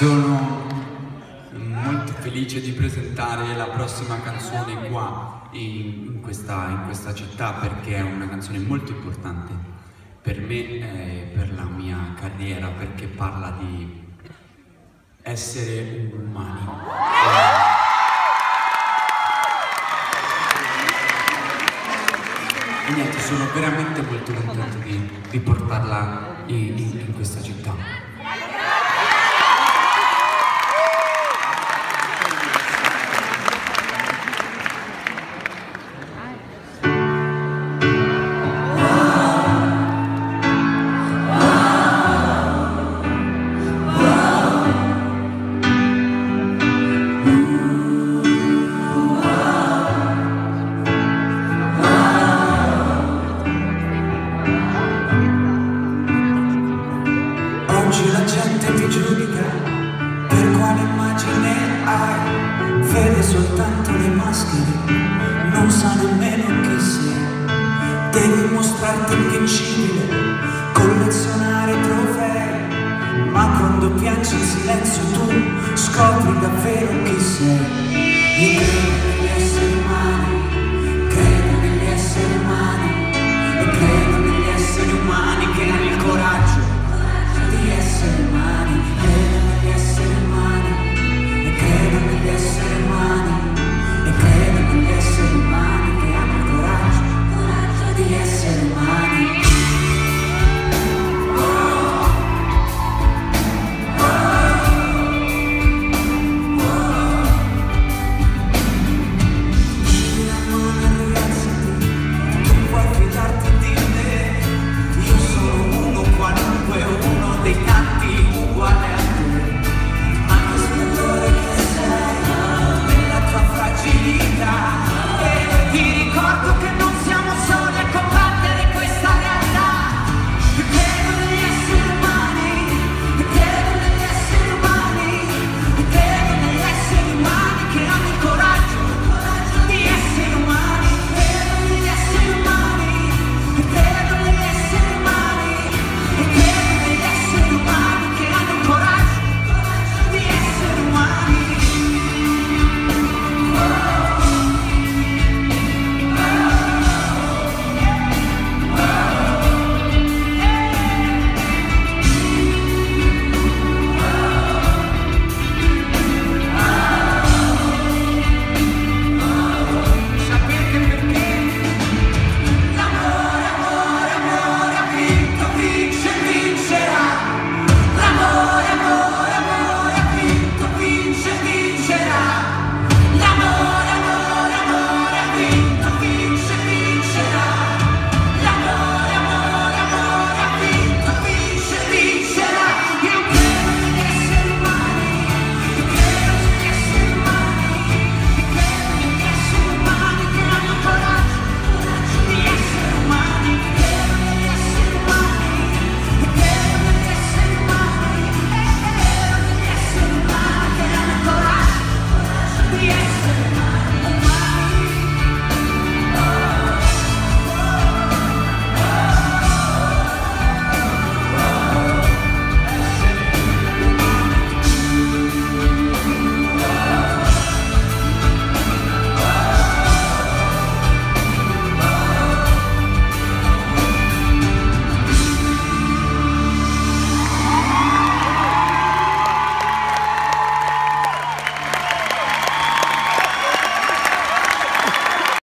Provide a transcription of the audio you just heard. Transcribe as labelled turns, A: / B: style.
A: Sono molto felice di presentare la prossima canzone qua in, in, questa, in questa, città perché è una canzone molto importante per me e per la mia carriera perché parla di essere umani. E niente, sono veramente molto contento di, di portarla in, in questa città.
B: Oggi la gente ti giudica per quale immagine hai, vede soltanto le maschere, non sa nemmeno chi sei. Devi mostrarti invincibile, collezionare trofei, ma quando piangi in silenzio tu scopri davvero chi sei. Io credo